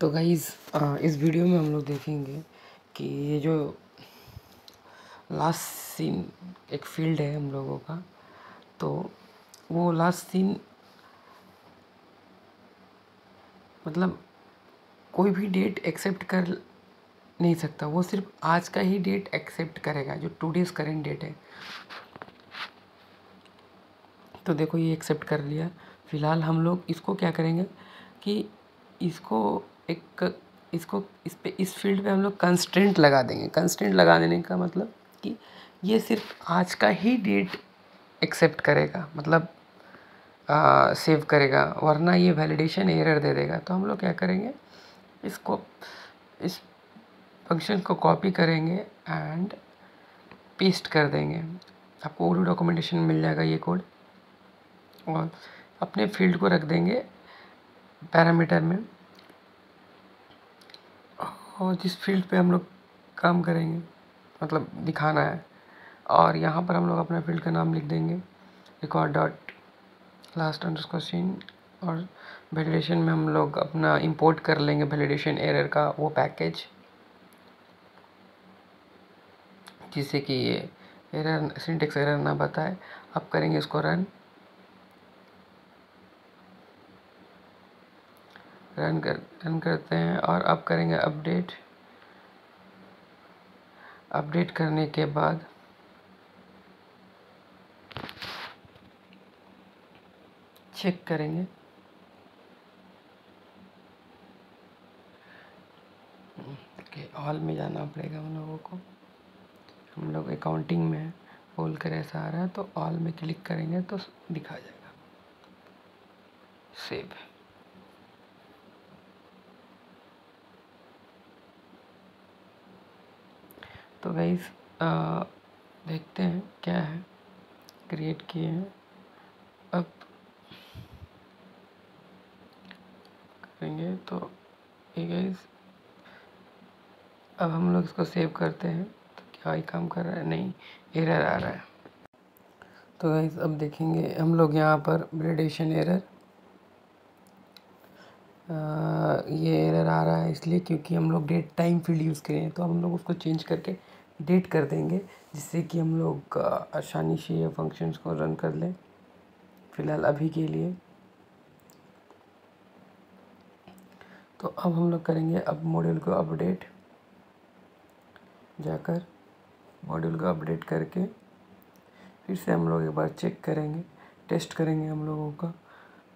तो गाइज़ इस वीडियो में हम लोग देखेंगे कि ये जो लास्ट सीन एक फ़ील्ड है हम लोगों का तो वो लास्ट सीन मतलब कोई भी डेट एक्सेप्ट कर नहीं सकता। वो सिर्फ़ आज का ही डेट एक्सेप्ट करेगा, जो टू डेज़ करेंट डेट है। तो देखो, ये एक्सेप्ट कर लिया। फ़िलहाल हम लोग इसको क्या करेंगे कि इसको एक इसको इस पे, इस फ़ील्ड पे हम लोग कंस्टेंट लगा देंगे। कंस्टेंट लगा देने का मतलब कि ये सिर्फ़ आज का ही डेट एक्सेप्ट करेगा मतलब सेव करेगा, वरना ये वैलिडेशन एरर दे देगा। तो हम लोग क्या करेंगे, इसको, इस फ़ंक्शन को कॉपी करेंगे एंड पेस्ट कर देंगे। आपको और डॉक्यूमेंटेशन मिल जाएगा, ये कोड और अपने फ़ील्ड को रख देंगे पैरामीटर में। और जिस फ़ील्ड पे हम लोग काम करेंगे मतलब दिखाना है। और यहाँ पर हम लोग अपने फ़ील्ड का नाम लिख देंगे। Record dot last under scene और वैलिडेशन में हम लोग अपना इंपोर्ट कर लेंगे वैलिडेशन एरर का वो पैकेज जिससे कि ये एरर सिंटेक्स एरर ना बताए। अब करेंगे इसको रन रन कर, रन करते हैं और अब करेंगे अपडेट। अपडेट करने के बाद चेक करेंगे। ओके ऑल में जाना पड़ेगा उन लोगों को। हम लोग अकाउंटिंग में बोल कर ऐसा आ रहा है तो ऑल में क्लिक करेंगे तो दिखा जाएगा। सेव। तो गाइस देखते हैं क्या है। क्रिएट किए हैं। अब करेंगे तो ये गाइस अब हम लोग इसको सेव करते हैं। तो क्या ही काम कर रहा है? नहीं एरर आ रहा है। तो गाइस अब देखेंगे हम लोग यहाँ पर ब्रेडेशन एरर ये एरर आ रहा है इसलिए क्योंकि हम लोग डेट टाइम फ़ील्ड यूज़ करें। तो हम लोग उसको चेंज करके डेट कर देंगे, जिससे कि हम लोग आसानी से ये फ़ंक्शंस को रन कर लें, फ़िलहाल अभी के लिए। तो अब हम लोग करेंगे अब मॉड्यूल को अपडेट जाकर मॉड्यूल को अपडेट करके, फिर से हम लोग एक बार चेक करेंगे टेस्ट करेंगे हम लोगों का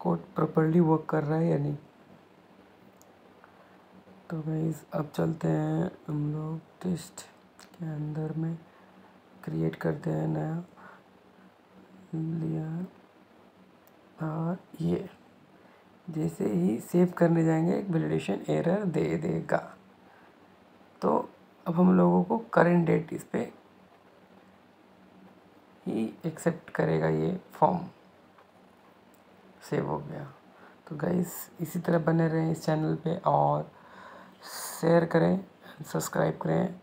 कोड प्रॉपरली वर्क कर रहा है या नहीं। तो गाइस अब चलते हैं हम लोग टेस्ट के अंदर में क्रिएट करते हैं नया। लिया। और ये। जैसे ही सेव करने जाएँगे, एक वैलिडेशन एरर दे देगा। तो अब हम लोगों को करेंट डेट इस पर ही एक्सेप्ट करेगा ये फॉर्म सेव हो गया। तो गाइस इसी तरह बने रहें इस चैनल पे और शेयर करें सब्सक्राइब करें।